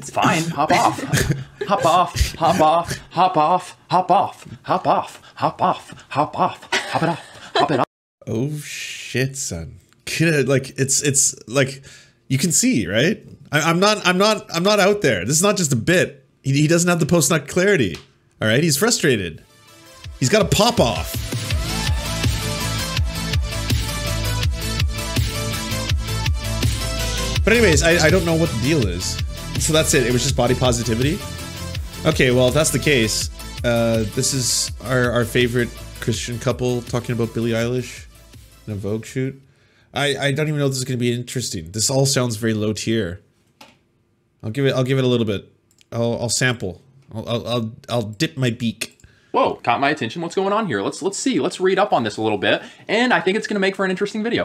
It's fine. Hop off. hop off. Hop off. Hop off. Hop off. Hop off. Hop off. Hop off. Hop it off. Hop it off. Oh shit, son. Like it's it's like you can see, right? I, am not I'm not I'm not out there. This is not just a bit. He, he doesn't have the post nut clarity. All right, he's frustrated. He's got a pop off. But anyways, I, I don't know what the deal is. So that's it. It was just body positivity. Okay, well if that's the case, uh, this is our our favorite Christian couple talking about Billie Eilish in a Vogue shoot. I I don't even know if this is going to be interesting. This all sounds very low tier. I'll give it I'll give it a little bit. I'll I'll sample. I'll I'll I'll, I'll dip my beak. Whoa, caught my attention. What's going on here? Let's let's see. Let's read up on this a little bit, and I think it's going to make for an interesting video.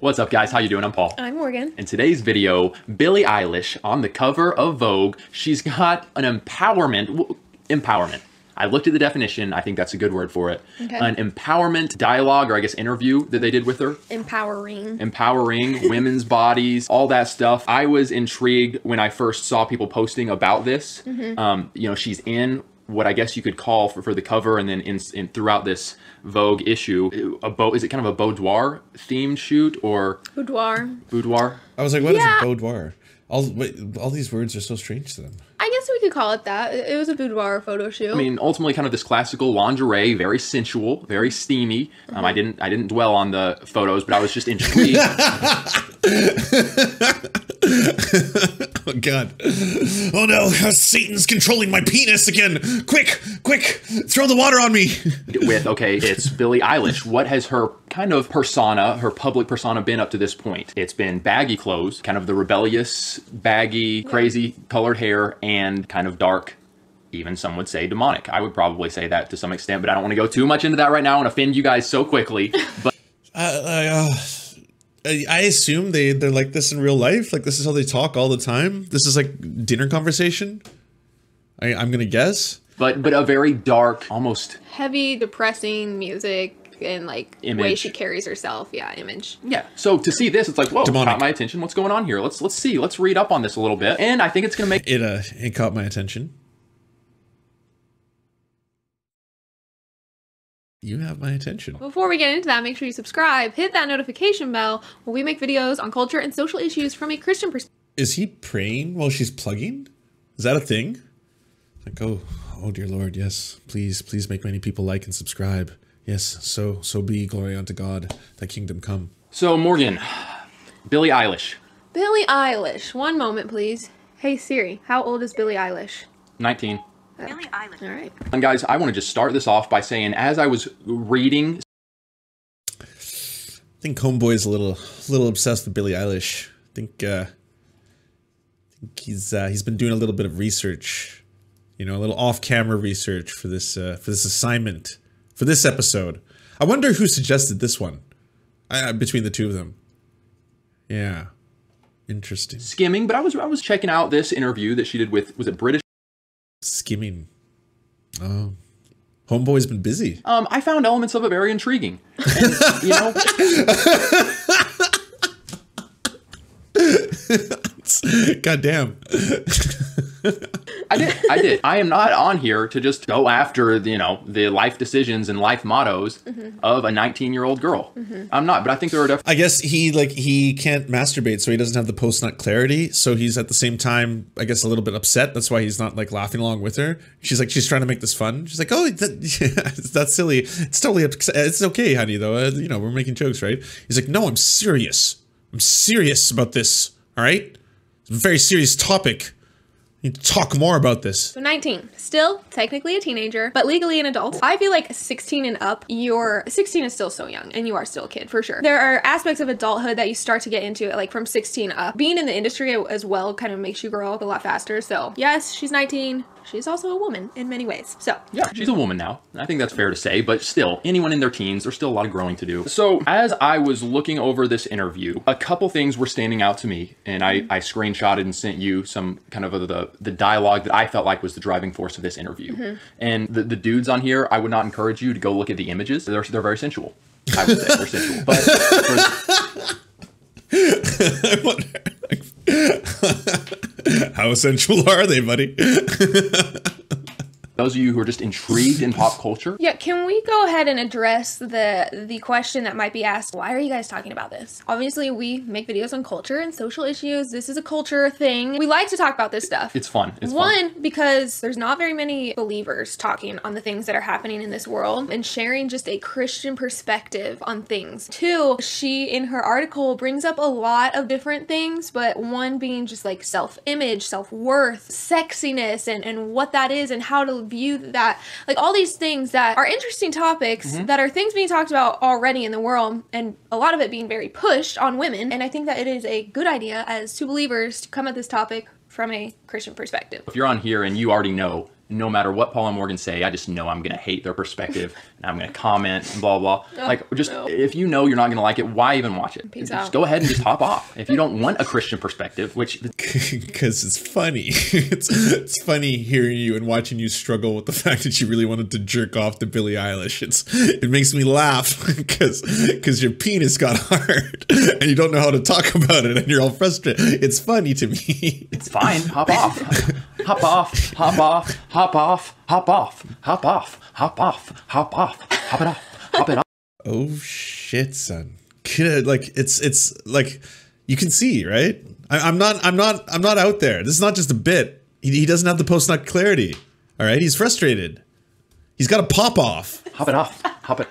What's up guys, how you doing? I'm Paul. I'm Morgan. In today's video, Billie Eilish on the cover of Vogue, she's got an empowerment, empowerment. I looked at the definition, I think that's a good word for it. Okay. An empowerment dialogue or I guess interview that they did with her Empowering. empowering women's bodies, all that stuff. I was intrigued when I first saw people posting about this. Um, you know, she's in what I guess you could call for, for the cover, and then in, in throughout this Vogue issue, a bo- is it kind of a boudoir themed shoot or Boudoir. boudoir? I was like, what is Yeah. a boudoir? All wait, all these words are so strange to them. I guess we could call it that. It it was a boudoir photo shoot. I mean, ultimately, kind of this classical lingerie, very sensual, very steamy. Um, I didn't, I didn't dwell on the photos, but I was just intrigued. Oh god. Oh no, Satan's controlling my penis again. Quick, quick, throw the water on me. with okay, it's Billie Eilish. What has her kind of persona, her public persona, been up to this point? It's been baggy clothes, kind of the rebellious, baggy, crazy colored hair, and kind of dark. Even some would say demonic. I would probably say that to some extent, but I don't want to go too much into that right now and offend you guys so quickly. But Uh, uh, I I assume they they're like this in real life. Like this is how they talk all the time. This is like dinner conversation. I, I'm gonna guess. but but a very dark, almost Heavy, depressing music and like way she carries herself. Yeah, image. yeah. So to see this, it's like whoa, Demonic. caught my attention. What's going on here? Let's let's see. Let's read up on this a little bit, and I think it's gonna make It uh it caught my attention. You have my attention. Before we get into that, make sure you subscribe, hit that notification bell where we make videos on culture and social issues from a Christian perspective. Is he praying while she's plugging? Is that a thing? Like, oh, oh dear Lord, yes. Please, please make many people like and subscribe. Yes, so so be glory unto God, thy kingdom come. so Morgan, Billie Eilish, Billie Eilish. One moment, please. Hey Siri, how old is Billie Eilish? nineteen. Billie Eilish. All right. And guys, I want to just start this off by saying, as I was reading I think Homeboy's a little little obsessed with Billie Eilish. I think uh I think he's uh he's been doing a little bit of research. You know, a little off-camera research for this uh for this assignment, for this episode. I wonder who suggested this one. Uh, between the two of them. Yeah. Interesting. skimming, but I was I was checking out this interview that she did with was it British? Skimming. Oh. Homeboy's been busy. Um, I found elements of it very intriguing. And, you know, God damn. I did. I did. I am not on here to just go after you know the life decisions and life mottos of a 19 year old girl. I'm not, but I think there are definitely I guess he like he can't masturbate, so he doesn't have the post nut clarity. So he's at the same time, I guess, a little bit upset. That's why he's not like laughing along with her. She's like, she's trying to make this fun. She's like, oh, that, that's silly. It's totally, ups- it's okay, honey. Though, uh, you know, we're making jokes, right? He's like, no, I'm serious. I'm serious about this. All right, it's a very serious topic. Talk more about this. So 19, still technically a teenager, but legally an adult. I feel like 16 and up, you're 16 is still so young and you are still a kid for sure. There are aspects of adulthood that you start to get into like from 16 up. Being in the industry as well kind of makes you grow up a lot faster. So yes, she's 19, she's also a woman in many ways. So Yeah, she's a woman now. I think that's fair to say, but still, anyone in their teens, there's still a lot of growing to do. So, as I was looking over this interview, a couple things were standing out to me, and I, I screenshotted and sent you some kind of uh, the, the dialogue that I felt like was the driving force of this interview. Mm-hmm. And the, the dudes on here, I would not encourage you to go look at the images. They're, they're very sensual. I would say they're sensual. But for, I wonder, like, how essential are they, buddy? those of you who are just intrigued in pop culture, Yeah, can we go ahead and address the the question that might be asked? Why are you guys talking about this? Obviously, we make videos on culture and social issues. This is a culture thing. We like to talk about this stuff. it's fun. It's fun. One, because there's not very many believers talking on the things that are happening in this world and sharing just a Christian perspective on things. Two, she in her article brings up a lot of different things, but one being just like self image, self worth, sexiness, and, and what that is and how to view that. Like all these things that are interesting topics mm-hmm. that are things being talked about already in the world, and a lot of it being very pushed on women. And I think that it is a good idea as two believers to come at this topic from a Christian perspective. if you're on here and you already know, no matter what Paul and Morgan say, I just know I'm gonna hate their perspective and I'm gonna comment and blah blah. blah. like just no. if you know you're not gonna like it, why even watch it? Peace just out. go ahead and just hop off. If you don't want a Christian perspective, which Because it's funny. It's it's funny hearing you and watching you struggle with the fact that you really wanted to jerk off to Billie Eilish. It's it makes me laugh because because your penis got hard and you don't know how to talk about it and you're all frustrated. It's funny to me. it's fine, hop off, hop off, hop off, hop off, hop off, hop off, hop off, hop off, hop it off, hop it off. Oh shit, son. Kid, like it's it's like you can see, right? I, I'm not I'm not I'm not out there. This is not just a bit. He, he doesn't have the post nut clarity. All right, he's frustrated. He's got a pop off. Hop it off, hop it.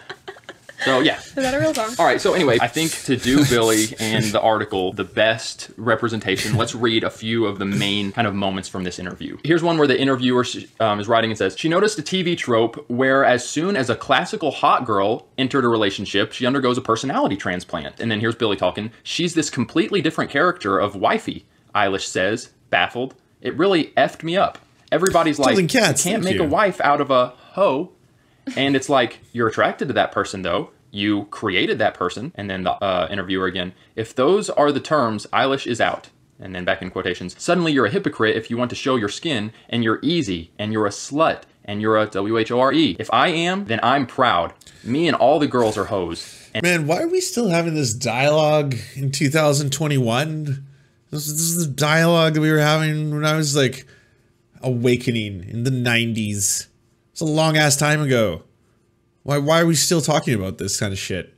So yeah, Is that a real song? All right, so anyway, I think to do Billie and the article the best representation, let's read a few of the main kind of moments from this interview. Here's one where the interviewer um, is writing and says, She noticed a TV trope where as soon as a classical hot girl entered a relationship, she undergoes a personality transplant. And then here's Billie talking, She's this completely different character of wifey, Eilish says, baffled. It really effed me up. Everybody's like, cats, you can't thank make a wife out of a hoe. And it's like, you're attracted to that person though. You created that person. And then the uh, interviewer again, if those are the terms, Eilish is out. And then back in quotations, suddenly you're a hypocrite if you want to show your skin and you're easy and you're a slut and you're a W H O R E. If I am, then I'm proud. Me and all the girls are hoes. And Man, why are we still having this dialogue in 2021? This, this is the dialogue that we were having when I was like awakening in the 90s. It's a long ass time ago. Why why are we still talking about this kind of shit?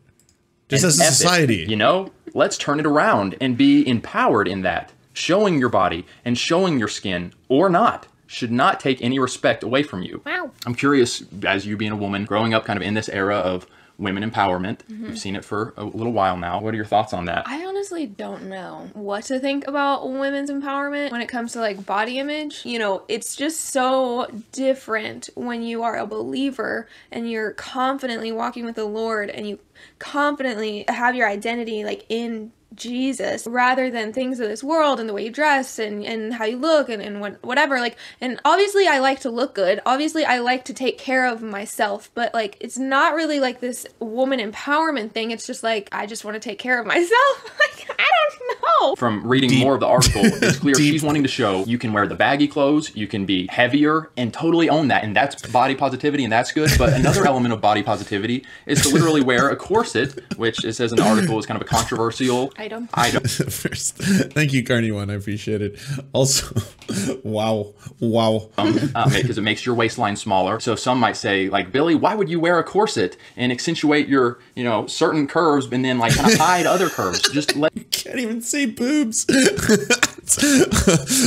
Just and as a F it, society. you know, let's turn it around and be empowered in that. Showing your body and showing your skin or not should not take any respect away from you. Wow. I'm curious, as you being a woman, growing up kind of in this era of women empowerment, Mm-hmm. you've seen it for a little while now. What are your thoughts on that? I honestly don't know what to think about women's empowerment when it comes to like body image. You know, it's just so different when you are a believer and you're confidently walking with the Lord and you confidently have your identity like in Jesus rather than things of this world and the way you dress and, and how you look and, and what, whatever. Like, and obviously I like to look good. Obviously I like to take care of myself, but like, it's not really like this woman empowerment thing. It's just like, I just want to take care of myself. like, I don't know. From reading Deep. more of the article, it's clear she's wanting to show you can wear the baggy clothes, you can be heavier, and totally own that. And that's body positivity, and that's good. But another element of body positivity is to literally wear a corset, which it says in the article is kind of a controversial Item. item. First, thank you, Carney One. I appreciate it. Also, wow, wow. Okay, because um, it makes your waistline smaller. So some might say, like Billie, why would you wear a corset and accentuate your, you know, certain curves and then like kind of hide other curves? Just let Can't even say boobs.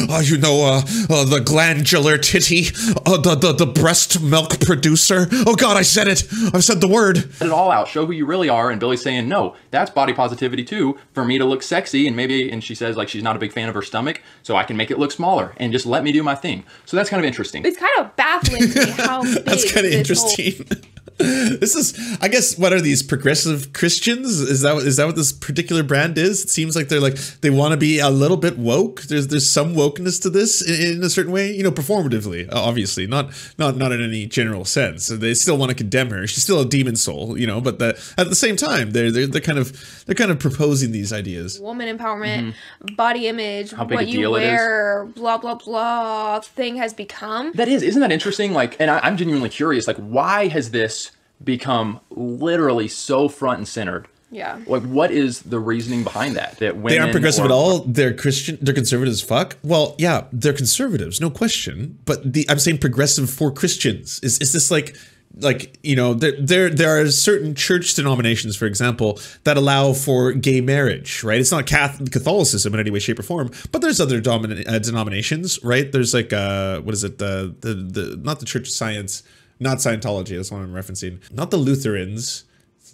oh, you know, uh, uh, the glandular titty, uh, the, the the breast milk producer. Oh God, I said it. I've said the word. it all out. Show who you really are. And Billie's saying, no, that's body positivity too. For me to look sexy and maybe, and she says like she's not a big fan of her stomach, so I can make it look smaller and just let me do my thing. So that's kind of interesting. It's kind of baffling to me how big That's kind of this whole- interesting. this is, I guess, what are these progressive Christians? Is that is that what this particular brand is? It seems like they're like they want to be a little bit woke, woke. There's there's some wokeness to this in, in a certain way, you know, performatively, obviously, not not not in any general sense. They still want to condemn her. She's still a demon soul, you know, but the, at the same time, they're, they're they're kind of they're kind of proposing these ideas. Woman empowerment, body image, Mm-hmm. big what a you deal it is. wear, blah blah blah thing has become. That is, isn't that interesting? Like, and I, I'm genuinely curious. Like, why has this become literally so front and centered? Yeah. Like, what is the reasoning behind that? That women They aren't progressive or- at all. They're Christian. They're conservative as fuck. Well, yeah, they're conservatives, no question. But the I'm saying progressive for Christians. Is is this like like you know there there there are certain church denominations, for example, that allow for gay marriage, right? It's not Cath- Catholicism in any way, shape, or form. But there's other domin- uh, denominations, right? There's like uh what is it the the the not the Church of Science, not Scientology. That's what I'm referencing. Not the Lutherans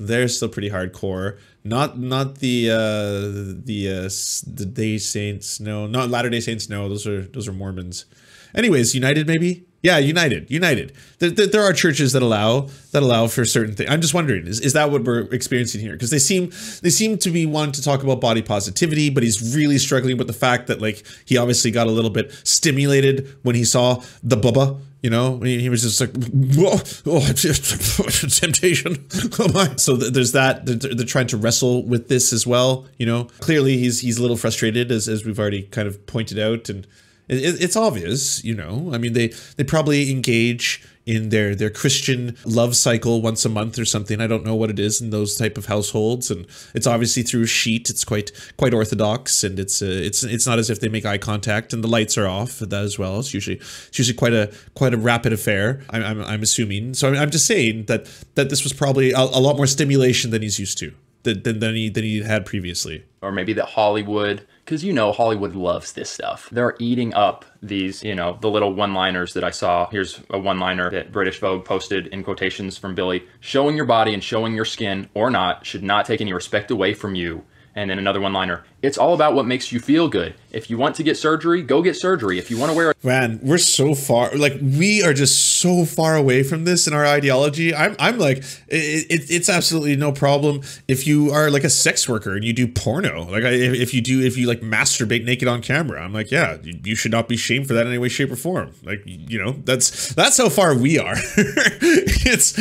they're still pretty hardcore. Not not the uh the uh the Day Saints. No, not Latter Day Saints. No, those are those are Mormons. Anyways, United maybe. Yeah, United, United. There, there, are churches that allow that allow for certain things. I'm just wondering, is, is that what we're experiencing here? Because they seem they seem to be wanting to talk about body positivity, but he's really struggling with the fact that like he obviously got a little bit stimulated when he saw the bubba. You know, he, he was just like, Whoa, oh, temptation. Come on. So th- there's that. They're, they're trying to wrestle with this as well. You know, clearly he's he's a little frustrated, as as we've already kind of pointed out, and it, it's obvious. You know, I mean, they they probably engage in their their Christian love cycle once a month or something. I don't know what it is in those type of households, and it's obviously through a sheet. It's quite quite orthodox, and it's uh, it's it's not as if they make eye contact, and the lights are off. That as well. It's usually it's usually quite a quite a rapid affair. I'm I'm, I'm assuming. So I'm, I'm just saying that that this was probably a, a lot more stimulation than he's used to. Than, than he than he had previously. or maybe that Hollywood, because you know Hollywood loves this stuff. They're eating up these, you know, the little one-liners that I saw. Here's a one-liner that British Vogue posted in quotations from Billie: "Showing your body and showing your skin or not should not take any respect away from you." And then another one-liner: "It's all about what makes you feel good. If you want to get surgery, go get surgery. If you want to wear a Man, we're so far. Like we are just so far away from this in our ideology. I'm, I'm like, it, it, it's absolutely no problem if you are like a sex worker and you do porno. Like, if you do, if you like masturbate naked on camera, I'm like, yeah, you, you should not be shamed for that in any way, shape, or form. Like, you know, that's that's how far we are. it's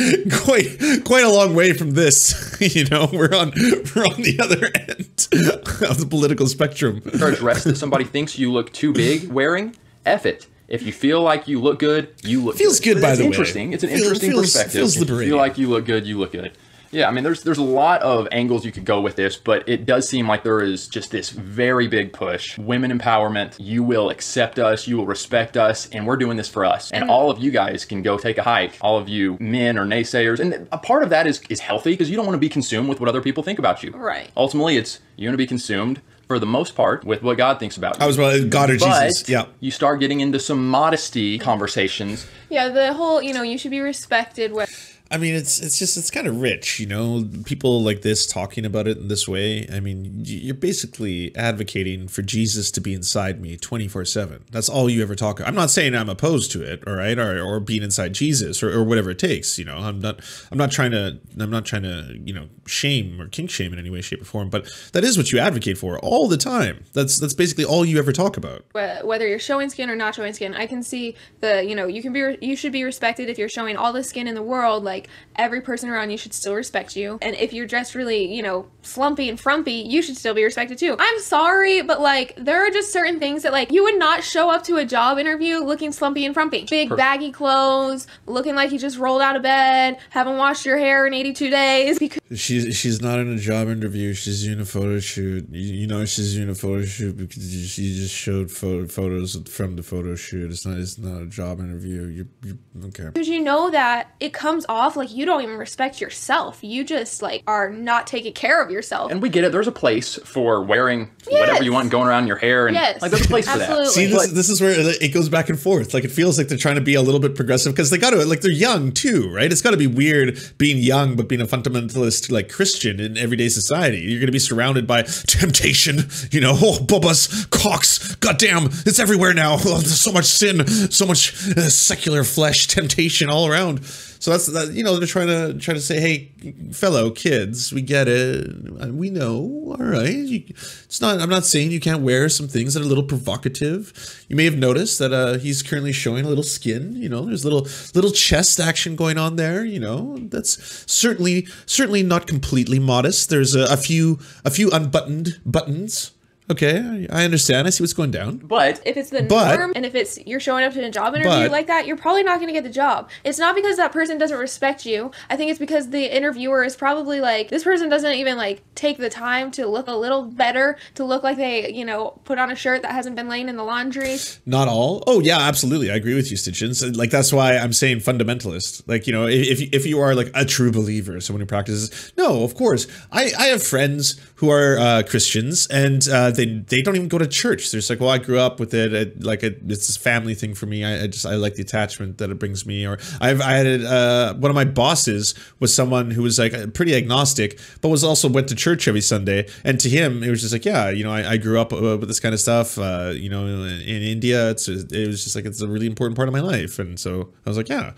quite quite a long way from this. you know, we're on we're on the other end of the political spectrum. or a dress that somebody thinks you look too big wearing, F it. If you feel like you look good, you look Feels good, But by it's the way. interesting. It's an Feel- interesting feels- perspective. feels If you feel like you look good, you look good. Yeah, I mean, there's there's a lot of angles you could go with this, but it does seem like there is just this very big push. Women empowerment. You will accept us. You will respect us, and we're doing this for us. And all of you guys can go take a hike. All of you men or naysayers, and a part of that is is healthy because you don't want to be consumed with what other people think about you. Right. Ultimately, it's you want to be consumed for the most part with what God thinks about you. I was well, God or But Jesus. Yeah. you start getting into some modesty conversations. Yeah, the whole, you know, you should be respected. Where I mean, it's it's just it's kind of rich, you know. People like this talking about it in this way. I mean, you're basically advocating for Jesus to be inside me 24 seven. That's all you ever talk. I'm not saying I'm opposed to it, all right, or or being inside Jesus or, or whatever it takes. You know, I'm not I'm not trying to I'm not trying to you know shame or kink shame in any way, shape, or form. But that is what you advocate for all the time. That's that's basically all you ever talk about. whether you're showing skin or not showing skin, I can see the, you know, you can be, you should be respected if you're showing all the skin in the world. Like every person around you should still respect you. And if you're dressed really, you know, slumpy and frumpy, you should still be respected too. I'm sorry, but like there are just certain things that like you would not show up to a job interview looking slumpy and frumpy. Big baggy clothes, looking like you just rolled out of bed, haven't washed your hair in 82 days because She's she's not in a job interview. She's in a photo shoot. You, you know she's in a photo shoot because she just showed photo, photos from the photo shoot. It's not it's not a job interview. You, you okay? Because you know that it comes off like you don't even respect yourself. You just like are not taking care of yourself. And we get it. There's a place for wearing whatever you want and going around your hair. And Yes, like there's a place for that. See, this, this is where it goes back and forth. Like it feels like they're trying to be a little bit progressive because they got to like they're young too, right? It's got to be weird being young but being a fundamentalist like Christian in everyday society. You're going to be surrounded by temptation, you know, oh, bubbas, cocks, goddamn, it's everywhere now. Oh, there's so much sin, so much uh, secular flesh, temptation all around. So that's that. You know, they're trying to try to say, hey, fellow kids, we get it. We know. All right. You, it's not. I'm not saying you can't wear some things that are a little provocative. You may have noticed that uh, he's currently showing a little skin. You know, there's little little chest action going on there. You know, that's certainly certainly not completely modest. There's a, a few a few unbuttoned buttons Okay, I understand. I see what's going down. But if it's the But- norm and if it's you're showing up to a job interview But- like that, you're probably not going to get the job. It's not because that person doesn't respect you. I think it's because the interviewer is probably like this person doesn't even like take the time to look a little better, to look like they, you know, put on a shirt that hasn't been laying in the laundry. Not all. Oh yeah, absolutely. I agree with you, Stitchins. Like that's why I'm saying fundamentalist. Like you know, if if you are like a true believer, someone who practices. No, of course. I I have friends who are uh, Christians and uh, they they don't even go to church. They're just like, well, I grew up with it. it like it, it's this family thing for me. I, I just I like the attachment that it brings me. Or I've I had uh, one of my bosses was someone who was like pretty agnostic, but was also went to church every Sunday. And to him, it was just like, yeah, you know, I, I grew up uh, with this kind of stuff. Uh, you know, in, in India, it's it was just like it's a really important part of my life. And so I was like, yeah.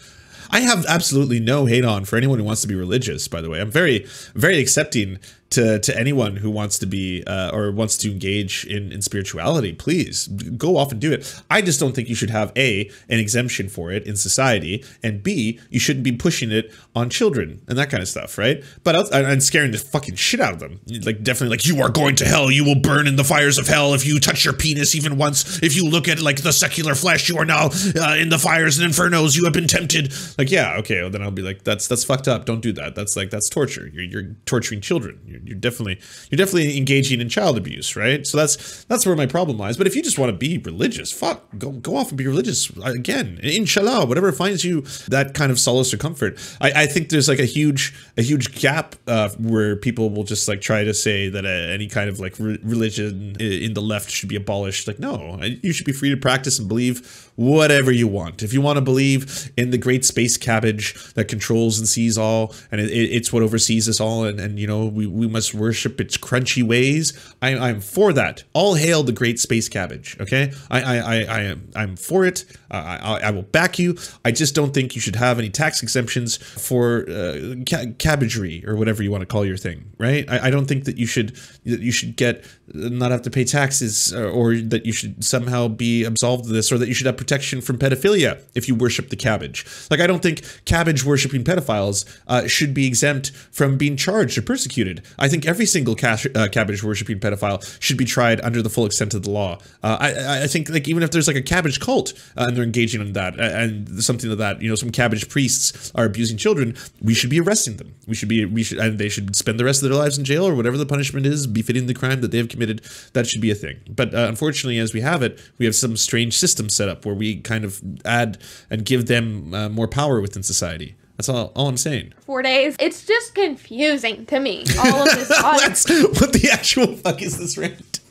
I have absolutely no hate on for anyone who wants to be religious. By the way, I'm very, very accepting to to anyone who wants to be uh, or wants to engage in in spirituality. Please go off and do it. I just don't think you should have a an exemption for it in society, and b you shouldn't be pushing it on children and that kind of stuff, right? But else- and scaring the fucking shit out of them. Like definitely, like you are going to hell. You will burn in the fires of hell if you touch your penis even once. If you look at like the secular flesh, you are now uh, in the fires and infernos. You have been tempted. Like yeah, okay. Well, then I'll be like, that's that's fucked up. Don't do that. That's like that's torture. You're you're torturing children. You're, you're definitely you're definitely engaging in child abuse, right? So that's that's where my problem lies. But if you just want to be religious, fuck, go go off and be religious again. Inshallah, whatever finds you that kind of solace or comfort. I, I think there's like a huge a huge gap uh, where people will just like try to say that uh, any kind of like re- religion in the left should be abolished. Like no, you should be free to practice and believe whatever you want. If you want to believe in the great space cabbage that controls and sees all, and it, it- it's what oversees us all, and, and you know we, we must worship its crunchy ways. I, I'm for that. All hail the great space cabbage. Okay, I I, I, I am I'm for it. I, I I will back you. I just don't think you should have any tax exemptions for uh, ca- cabbagery or whatever you want to call your thing. Right? I, I don't think that you should that you should get not have to pay taxes or, or that you should somehow be absolved of this or that you should have protection from pedophilia if you worship the cabbage. Like I don't think cabbage worshiping pedophiles uh, should be exempt from being charged or persecuted. I think every single cash, uh, cabbage worshiping pedophile should be tried under the full extent of the law. Uh, I, I think like even if there's like a cabbage cult uh, and they're engaging in that and something like that, you know, some cabbage priests are abusing children, we should be arresting them. We should be we should and they should spend the rest of their lives in jail or whatever the punishment is befitting the crime that they have committed. That should be a thing. But uh, unfortunately, as we have it, we have some strange system set up where we kind of add and give them uh, more power within society. That's all, all I'm saying. Four days. It's just confusing to me. All of this what the actual fuck is this rant?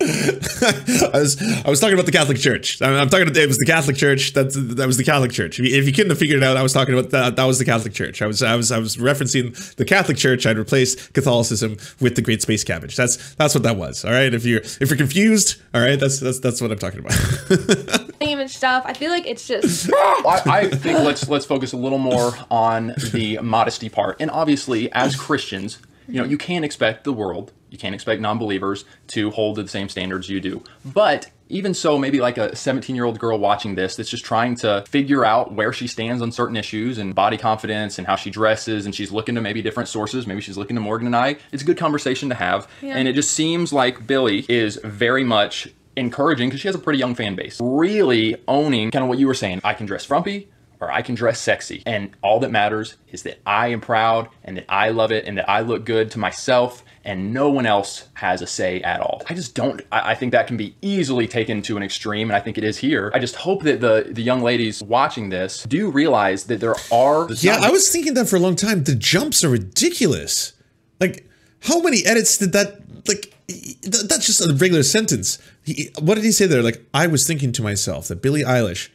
I was I was talking about the Catholic Church. I'm, I'm talking about it was the Catholic Church. That's that was the Catholic Church. If you, if you couldn't have figured it out, I was talking about that. That was the Catholic Church. I was I was I was referencing the Catholic Church. I'd replace Catholicism with the Great Space Cabbage. That's that's what that was. All right. If you're if you're confused, all right. That's that's that's what I'm talking about. image stuff. I feel like it's just I, I think let's let's focus a little more on the modesty part. And obviously, as Christians, you know, you can't expect the world, you can't expect non-believers to hold to the same standards you do. But even so, maybe like a 17-year-old girl watching this that's just trying to figure out where she stands on certain issues and body confidence and how she dresses, and she's looking to maybe different sources. Maybe she's looking to Morgan and I. It's a good conversation to have. Yeah. And it just seems like Billie is very much encouraging because she has a pretty young fan base. Really owning kind of what you were saying. I can dress frumpy or I can dress sexy. And all that matters is that I am proud and that I love it and that I look good to myself and no one else has a say at all. I just don't, I, think that can be easily taken to an extreme and I think it is here. I just hope that the, the young ladies watching this do realize that there are. yeah, I was thinking that for a long time. The jumps are ridiculous. Like, how many edits did that? Like, that's just a regular sentence. He, what did he say there? Like, I was thinking to myself that Billie Eilish,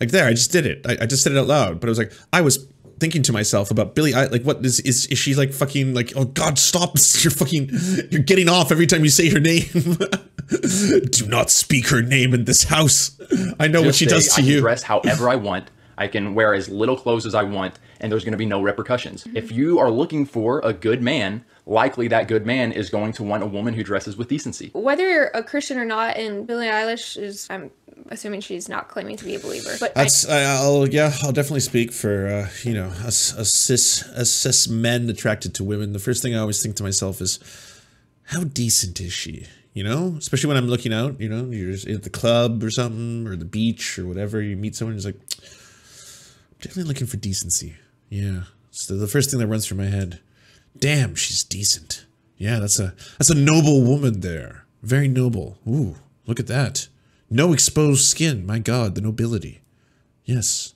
like, there, I just did it. I, I just said it out loud, but it was like, I was thinking to myself about Billie Eilish. Like, what is, is, is she like fucking, like, oh God, stop. You're fucking, you're getting off every time you say her name. Do not speak her name in this house. I know what she say, does I to can you. dress however I want. I can wear as little clothes as I want, and there's going to be no repercussions. If you are looking for a good man, likely that good man is going to want a woman who dresses with decency. Whether you're a Christian or not, and Billie Eilish is, I'm assuming she's not claiming to be a believer, but I- That's I, I'll yeah I'll definitely speak for uh, you know us, us cis us cis men attracted to women. The first thing I always think to myself is, how decent is she? You know, especially when I'm looking out. You know, you're at the club or something or the beach or whatever. You meet someone who's like, definitely looking for decency. Yeah, so the first thing that runs through my head. Damn, she's decent. Yeah, that's a that's a noble woman there. Very noble. Ooh, look at that. No exposed skin. My God, the nobility. Yes.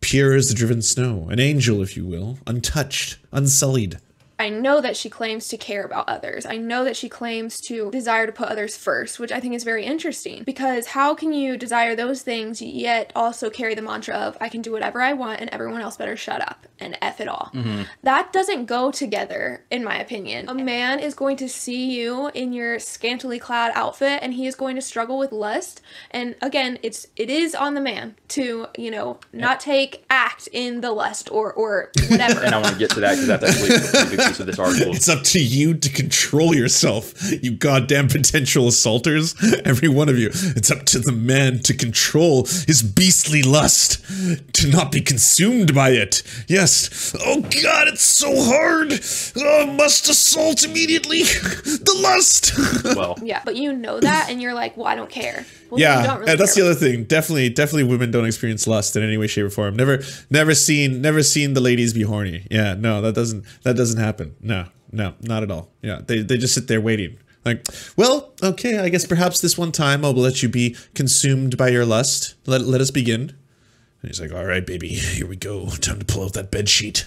Pure as the driven snow. An angel, if you will. Untouched. Unsullied. I know that she claims to care about others. I know that she claims to desire to put others first, which I think is very interesting because how can you desire those things yet also carry the mantra of I can do whatever I want and everyone else better shut up and F it all? Mm-hmm. That doesn't go together, in my opinion. A man is going to see you in your scantily clad outfit and he is going to struggle with lust. And again, it's it is on the man to, you know, not take act in the lust or or whatever. And I want to get to that because that's actually a pretty big piece of this article. It's up to you to control yourself, you goddamn potential assaulters. Every one of you. It's up to the man to control his beastly lust, to not be consumed by it. Yes. Oh god, it's so hard. Oh, must assault immediately. the lust. Well, Yeah, but you know that, and you're like, well, I don't care. Yeah, really that's care. the other thing. Definitely, definitely, women don't experience lust in any way, shape, or form. Never, never seen, never seen the ladies be horny. Yeah, no, that doesn't, that doesn't happen. No, no, not at all. Yeah, they, they just sit there waiting. Like, well, okay, I guess perhaps this one time I'll let you be consumed by your lust. Let let us begin. And he's like, all right, baby, here we go. Time to pull out that bed sheet.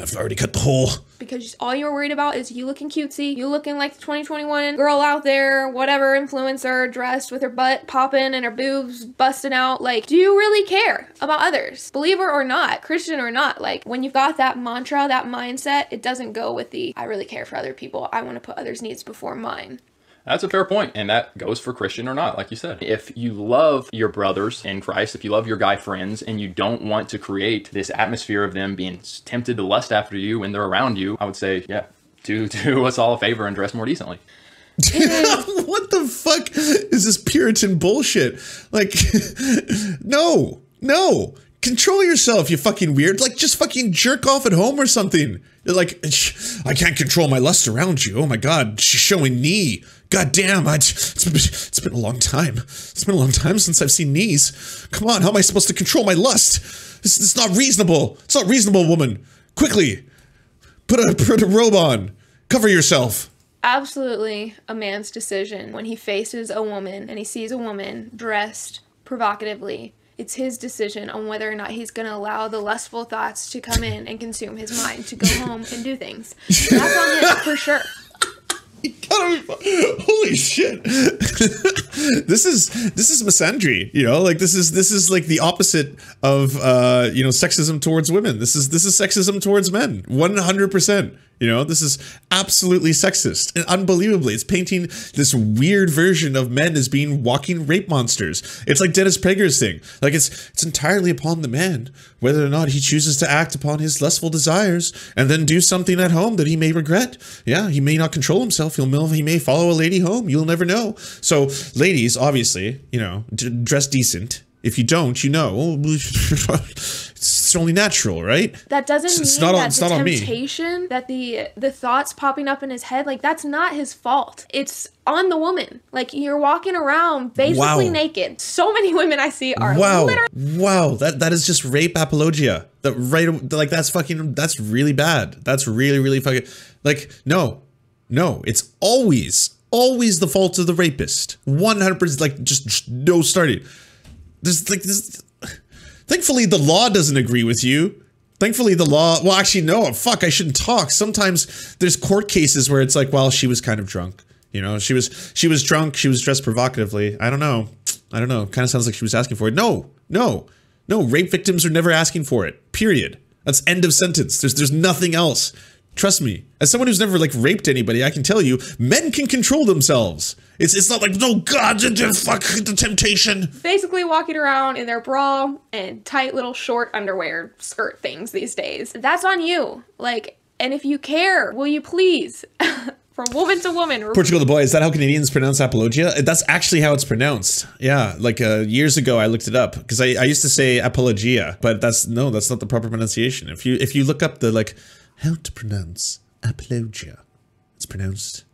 I've already cut the hole. because all you're worried about is you looking cutesy, you looking like the 2021 girl out there, whatever influencer, dressed with her butt popping and her boobs busting out. Like, do you really care about others? Believer or not, Christian or not? Like, when you've got that mantra, that mindset, it doesn't go with the I really care for other people. I want to put others' needs before mine. That's a fair point, and that goes for Christian or not, like you said. If you love your brothers in Christ, if you love your guy friends, and you don't want to create this atmosphere of them being tempted to lust after you when they're around you, I would say, yeah, do do us all a favor and dress more decently. what the fuck is this Puritan bullshit? Like, no, no. Control yourself, you fucking weird. Like, just fucking jerk off at home or something. Like, I can't control my lust around you. Oh my god, she's showing knee. God damn, I, it's, been, it's been a long time. It's been a long time since I've seen knees. Come on, how am I supposed to control my lust? This, this is not reasonable. It's not reasonable, woman. Quickly, put a put a robe on. Cover yourself. absolutely a man's decision when he faces a woman and he sees a woman dressed provocatively. It's his decision on whether or not he's going to allow the lustful thoughts to come in and consume his mind to go home and do things. That's on him for sure. Holy shit. This is this is misandry you know? Like this is this is like the opposite of uh you know sexism towards women. This is this is sexism towards men. 100% you know this is absolutely sexist. And unbelievably it's painting this weird version of men as being walking rape monsters. It's like dennis prager's thing. Like it's it's entirely upon the man whether or not he chooses to act upon his lustful desires and then do something at home that he may regret. Yeah he may not control himself. He'll he may follow a lady home. You'll never know. So ladies obviously you know dress decent if you don't you know it's only natural right That doesn't It's- mean it's not on- that the on me. temptation, that the the thoughts popping up in his head, like that's not his fault. It's on the woman. Like you're walking around basically Wow. naked. So many women I see are wow literally wow that that is just rape apologia that right like that's fucking that's really bad that's really really fucking like no no it's always always the fault of the rapist 100% like just, just no starting there's like this thankfully the law doesn't agree with you. Thankfully the law well actually no fuck i shouldn't talk. Sometimes there's court cases where it's like well she was kind of drunk you know? She was she was drunk she was dressed provocatively. I don't know. I don't know. Kind of sounds like she was asking for it. No no no rape victims are never asking for it period. That's end of sentence. There's there's nothing else Trust me. As someone who's never like raped anybody, I can tell you, men can control themselves. It's it's not like no God, fuck the temptation. Basically, walking around in their bra and tight little short underwear skirt things these days. That's on you. Like, and if you care, will you please? From woman to woman. Portugal the boy. Is that how Canadians pronounce apologia? That's actually how it's pronounced. Yeah, like uh, years ago, I looked it up because I, I used to say apologia, but that's no, that's not the proper pronunciation. If you if you look up the like how to pronounce apologia, it's pronounced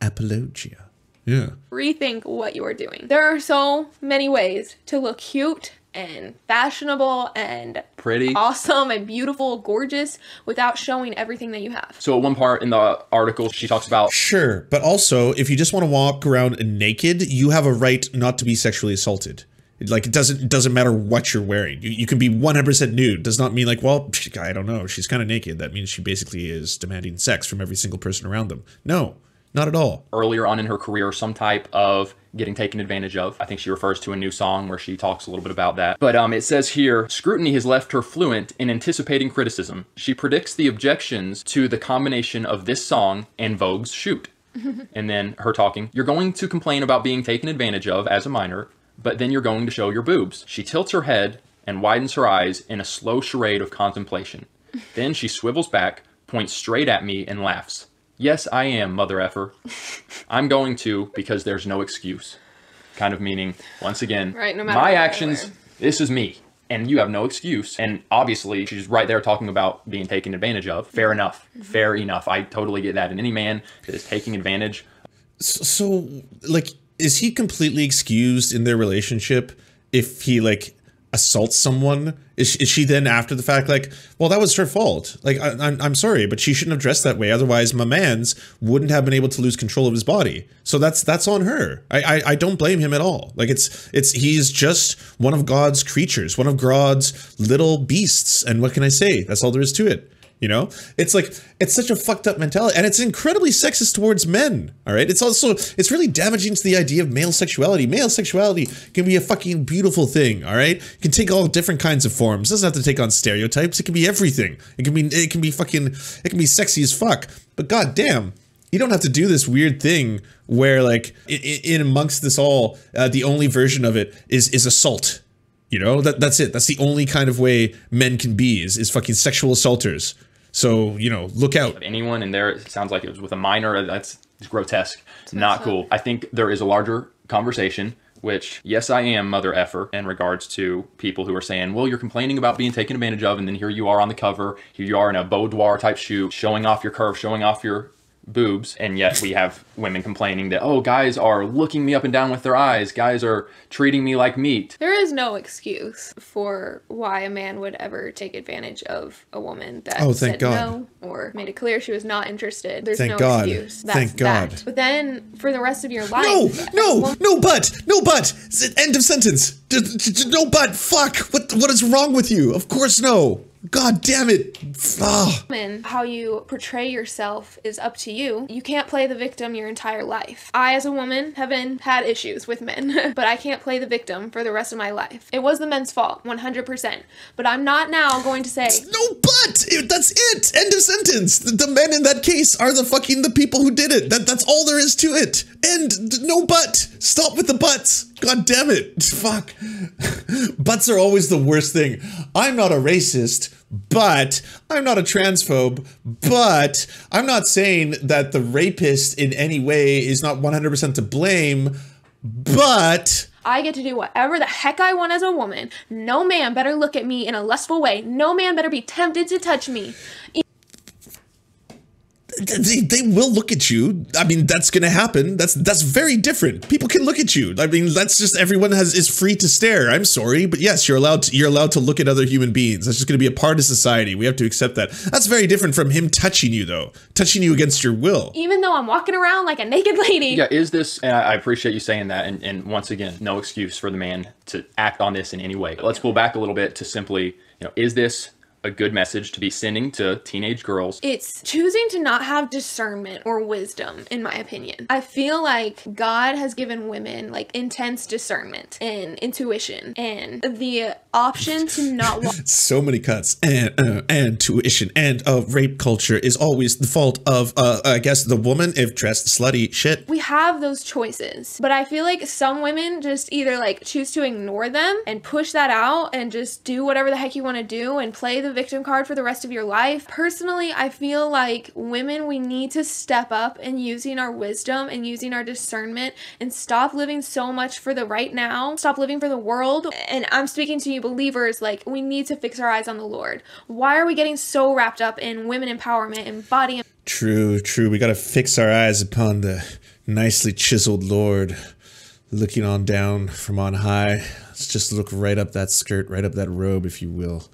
apologia. Yeah. Rethink what you are doing. There are so many ways to look cute and fashionable and pretty, awesome and beautiful, gorgeous without showing everything that you have. So at one part in the article, she talks about sure, but also if you just want to walk around naked, you have a right not to be sexually assaulted. Like it doesn't it doesn't matter what you're wearing. You, you can be 100% nude. Does not mean like, well, I don't know. She's kind of naked. That means she basically is demanding sex from every single person around them. No, not at all. Earlier on in her career, some type of getting taken advantage of. I think she refers to a new song where she talks a little bit about that. But um, it says here, scrutiny has left her fluent in anticipating criticism. She predicts the objections to the combination of this song and Vogue's Shoot. and then her talking, you're going to complain about being taken advantage of as a minor, but then you're going to show your boobs. She tilts her head and widens her eyes in a slow charade of contemplation. then she swivels back, points straight at me, and laughs. Yes, I am, mother effer. I'm going to because there's no excuse. Kind of meaning, once again, right, no my actions, this is me. And you have no excuse. And obviously, she's right there talking about being taken advantage of. Fair enough. Mm-hmm. Fair enough. I totally get that. And any man that is taking advantage. So, so, like, is he completely excused in their relationship if he, like, assaults someone? Is, is she then after the fact like well that was her fault. Like I, am I'm, I'm sorry but she shouldn't have dressed that way. Otherwise my man's wouldn't have been able to lose control of his body. So that's that's on her. I, I i don't blame him at all. Like it's it's he's just one of god's creatures one of god's little beasts. And what can i say? That's all there is to it you know, it's like it's such a fucked up mentality, and it's incredibly sexist towards men. All right, it's also it's really damaging to the idea of male sexuality. Male sexuality can be a fucking beautiful thing. All right, it can take all different kinds of forms. It doesn't have to take on stereotypes. It can be everything. It can be it can be fucking it can be sexy as fuck. But goddamn, you don't have to do this weird thing where like in, amongst this all, uh, the only version of it is is assault. You know that that's it. That's the only kind of way men can be is is fucking sexual assaulters. So, you know, look out. Anyone in there, it sounds like it was with a minor. Uh, that's grotesque. It's not cool. I think there is a larger conversation which yes i am mother effer in regards to people who are saying well you're complaining about being taken advantage of and then here you are on the cover here you are in a boudoir type shoot showing off your curve showing off your boobs and yet we have women complaining that oh guys are looking me up and down with their eyes. Guys are treating me like meat. There is no excuse for why a man would ever take advantage of a woman that oh, thank said God. no or made it clear she was not interested. There's thank no God. excuse. That's thank God. That. but then for the rest of your life no no no but no but. End of sentence. No but. Fuck. What what is wrong with you? Of course no God damn it. Oh. How you portray yourself is up to you. You can't play the victim your entire life. I, as a woman, have been had issues with men, but I can't play the victim for the rest of my life. It was the men's fault, 100%. But I'm not now going to say. No, but it. Sentence. The, men in that case are the fucking the people who did it. That that's all there is to it. And no but. Stop with the buts. God damn it. Fuck. Butts are always the worst thing. I'm not a racist, but I'm not a transphobe, but I'm not saying that the rapist in any way is not 100% to blame, but. I get to do whatever the heck I want as a woman. No man better look at me in a lustful way. No man better be tempted to touch me they, they will look at you. I mean, that's going to happen. That's that's very different. People can look at you. I mean, that's just everyone has is free to stare. I'm sorry, but yes, you're allowed to, you're allowed to look at other human beings. That's just going to be a part of society. We have to accept that. That's very different from him touching you though. Touching you against your will. Even though I'm walking around like a naked lady. Yeah, is this and I appreciate you saying that and and once again, no excuse for the man to act on this in any way. Let's pull back a little bit to simply, you know, is this a good message to be sending to teenage girls. It's choosing to not have discernment or wisdom, in my opinion. I feel like God has given women like intense discernment and intuition and the option to not walk. so many cuts and uh, and tuition and uh, rape culture is always the fault of uh, I guess the woman if dressed slutty shit. We have those choices, but I feel like some women just either like choose to ignore them and push that out and just do whatever the heck you want to do and play the victim card for the rest of your life. Personally, I feel like women, we need to step up and using our wisdom and using our discernment and stop living so much for the right now. Stop living for the world. And I'm speaking to you believers, like we need to fix our eyes on the Lord. Why are we getting so wrapped up in women empowerment and body? True, true. We got to fix our eyes upon the nicely chiseled Lord looking on down from on high. Let's just look right up that skirt, right up that robe, if you will.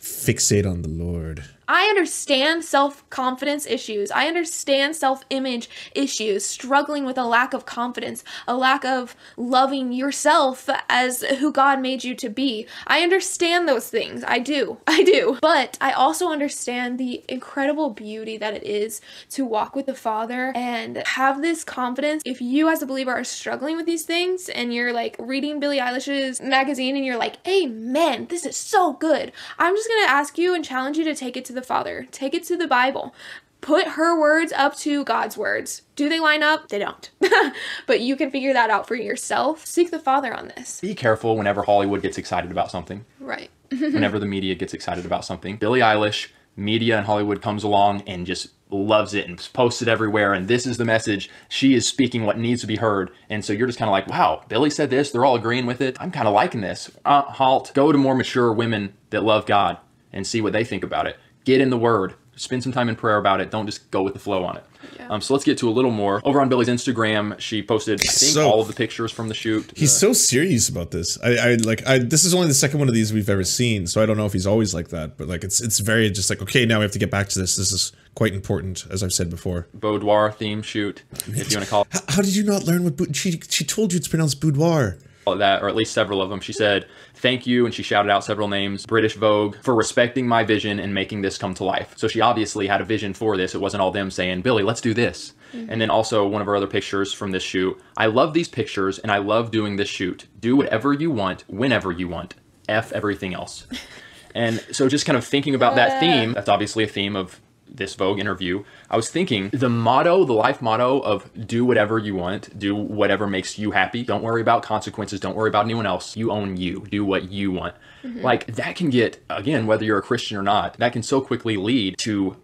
Fixate on the Lord. I understand self confidence issues. I understand self image issues, struggling with a lack of confidence, a lack of loving yourself as who God made you to be. I understand those things. I do. I do. But I also understand the incredible beauty that it is to walk with the Father and have this confidence. If you, as a believer, are struggling with these things and you're like reading Billie Eilish's magazine and you're like, Amen, this is so good, I'm just going to ask you and challenge you to take it to the Father. Take it to the Bible. Put her words up to God's words. Do they line up? They don't. but you can figure that out for yourself. Seek the Father on this. Be careful whenever Hollywood gets excited about something. Right. whenever the media gets excited about something. Billie Eilish, media and Hollywood comes along and just loves it and posts it everywhere. And this is the message. She is speaking what needs to be heard. And so you're just kind of like, wow, Billie said this. They're all agreeing with it. I'm kind of liking this. Uh, halt. Go to more mature women that love God and see what they think about it get in the word spend some time in prayer about it don't just go with the flow on it. Yeah. um, so let's get to a little more. Over on Billie's instagram she posted i think so, all of the pictures from the shoot. He's uh, so serious about this. I, I like i this is only the second one of these we've ever seen so i don't know if he's always like that but like it's it's very just like okay now we have to get back to this. This is quite important as i've said before. Boudoir theme shoot if you want to call it how, how did you not learn what she she told you it's pronounced boudoir that, or at least several of them. She said, Thank you, and she shouted out several names, British Vogue, for respecting my vision and making this come to life. So she obviously had a vision for this. It wasn't all them saying, Billie, let's do this. Mm-hmm. And then also one of our other pictures from this shoot. I love these pictures and I love doing this shoot. Do whatever you want, whenever you want. F everything else. and so just kind of thinking about that theme, that's obviously a theme of this Vogue interview, I was thinking the motto, the life motto of do whatever you want, do whatever makes you happy. Don't worry about consequences. Don't worry about anyone else. You own you. Do what you want. Mm-hmm. Like that can get, again, whether you're a Christian or not, that can so quickly lead to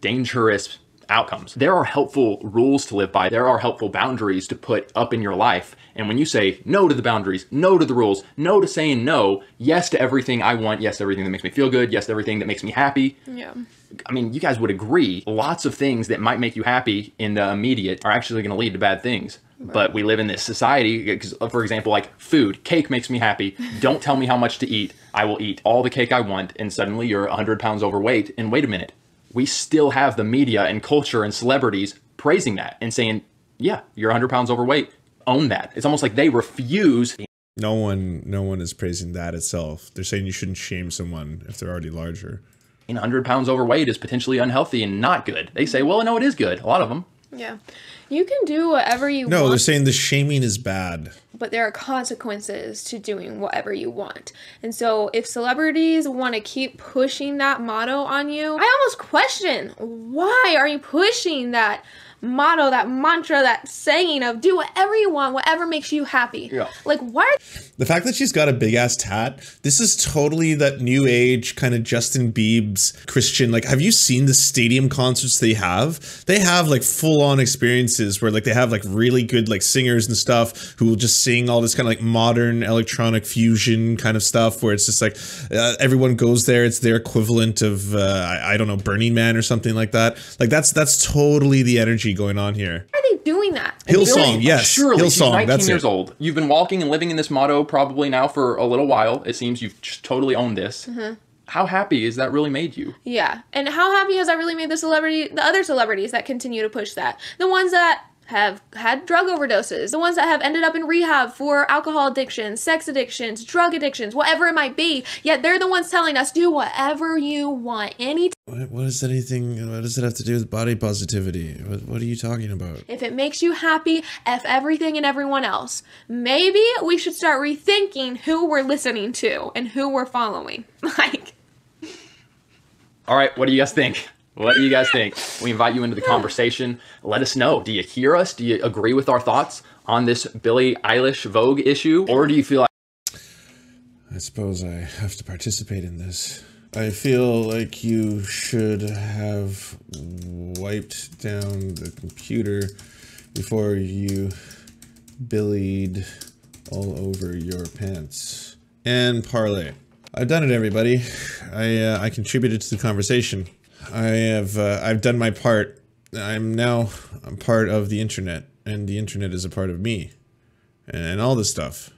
dangerous outcomes. There are helpful rules to live by. There are helpful boundaries to put up in your life. And when you say no to the boundaries, no to the rules, no to saying no, yes to everything I want, yes to everything that makes me feel good, yes to everything that makes me happy. Yeah. I mean, you guys would agree lots of things that might make you happy in the immediate are actually going to lead to bad things. But we live in this society, uh, because, uh, for example, like food, cake makes me happy. Don't tell me how much to eat. I will eat all the cake I want, and suddenly you're 100 pounds overweight. And wait a minute, we still have the media and culture and celebrities praising that and saying, yeah, you're 100 pounds overweight. Own that. It's almost like they refuse. No one, no one is praising that itself. They're saying you shouldn't shame someone if they're already larger. 100 pounds overweight is potentially unhealthy and not good. They say, well, no, it is good. A lot of them. Yeah. You can do whatever you no, want. No, they're saying the shaming is bad. But there are consequences to doing whatever you want. And so if celebrities want to keep pushing that motto on you, I almost question why are you pushing that motto, that mantra, that saying of do whatever you want, whatever makes you happy. Yeah. Like, why? The fact that she's got a big ass tat, this is totally that new age kind of Justin Biebs Christian. Like, have you seen the stadium concerts they have? They have like full on experiences where like they have like really good like singers and stuff who will just sing all this kind of like modern electronic fusion kind of stuff where it's just like uh, everyone goes there. It's their equivalent of, uh, I, I don't know, Burning Man or something like that. Like, that's, that's totally the energy going on here. Why are they doing that? Hillsong, yes. Surely, Hillsong, she's 19 that's years it. old. You've been walking and living in this motto probably now for a little while. It seems you've just totally owned this. Mm-hmm. How happy is that really made you? Yeah. And how happy has that really made the celebrity, the other celebrities that continue to push that? The ones that have had drug overdoses, the ones that have ended up in rehab for alcohol addictions, sex addictions, drug addictions, whatever it might be. Yet they're the ones telling us do whatever you want any What, what is anything? What does it have to do with body positivity? What, what are you talking about? if it makes you happy, F everything and everyone else. Maybe we should start rethinking who we're listening to and who we're following. Like, All right, what do you guys think? What do you guys think? We invite you into the conversation. Let us know. Do you hear us? Do you agree with our thoughts on this Billie Eilish Vogue issue? Or do you feel like I suppose I have to participate in this. I feel like you should have wiped down the computer before you billied all over your pants. And parlay. I've done it, everybody. I uh, I contributed to the conversation. I have uh, I've done my part. I'm now a part of the internet, and the internet is a part of me, and, and all this stuff.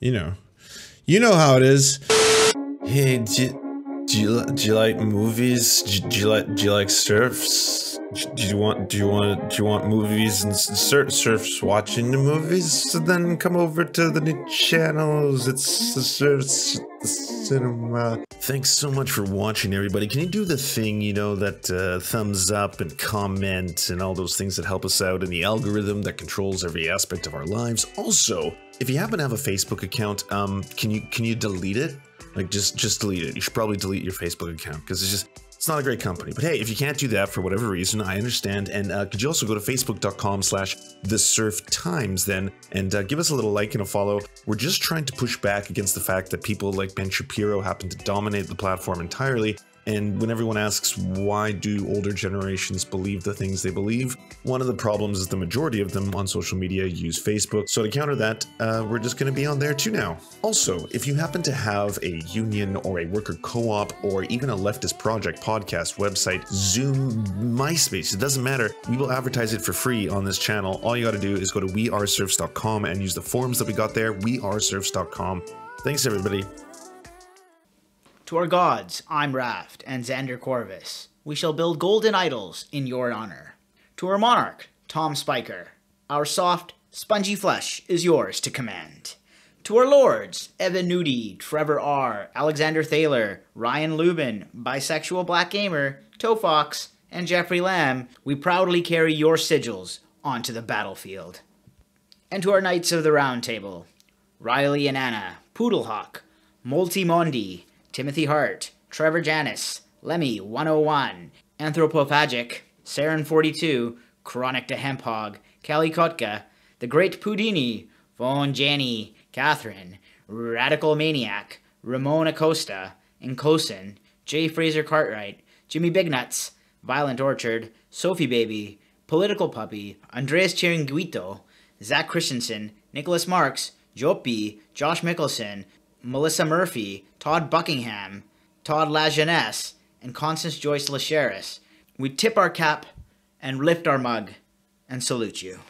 You know. You know how it is. Hey, do you, do you, like movies? Do, do you like do you like Serfs? Do you want do you want do you want movies and s- sur- Serfs watching the movies? So then come over to the new channels. It's the Serfs the cinema. Thanks so much for watching, everybody. Can you do the thing you know that uh, thumbs up and comment and all those things that help us out in the algorithm that controls every aspect of our lives? Also, if you happen to have a Facebook account, um, can you can you delete it? Like just just delete it. You should probably delete your Facebook account because it's just it's not a great company. But hey, if you can't do that for whatever reason, I understand. And uh, could you also go to facebook.com slash the Serf Times then and uh, give us a little like and a follow. We're just trying to push back against the fact that people like Ben Shapiro happen to dominate the platform entirely. And when everyone asks why do older generations believe the things they believe, one of the problems is the majority of them on social media use Facebook. So to counter that, uh, we're just going to be on there too now. Also, if you happen to have a union or a worker co-op or even a leftist project podcast website, Zoom, MySpace, it doesn't matter. We will advertise it for free on this channel. All you got to do is go to weareserfs.com and use the forms that we got there, weareserfs.com. Thanks everybody. To our gods, I'm Raft and Xander Corvus. We shall build golden idols in your honor. To our monarch, Tom Spiker. Our soft, spongy flesh is yours to command. To our lords, Evan Nudie, Trevor R., Alexander Thaler, Ryan Lubin, Bisexual Black Gamer, Toe Fox, and Jeffrey Lamb, we proudly carry your sigils onto the battlefield. And to our Knights of the Round Table, Riley and Anna, Poodlehawk, Multi Mondi, Timothy Hart, Trevor Janis, Lemmy 101, Anthropophagic, Saren 42, Chronic to Hemphog, Callie Kotka, The Great Pudini, Von Janny, Catherine, Radical Maniac, Ramon Acosta, Encosin, J. Fraser Cartwright, Jimmy Bignuts, Violent Orchard, Sophie Baby, Political Puppy, Andreas Chiringuito, Zach Christensen, Nicholas Marks, Jopi, Josh Mickelson, Melissa Murphy, Todd Buckingham, Todd Lajeunesse, and Constance Joyce Lacheris. We tip our cap and lift our mug and salute you.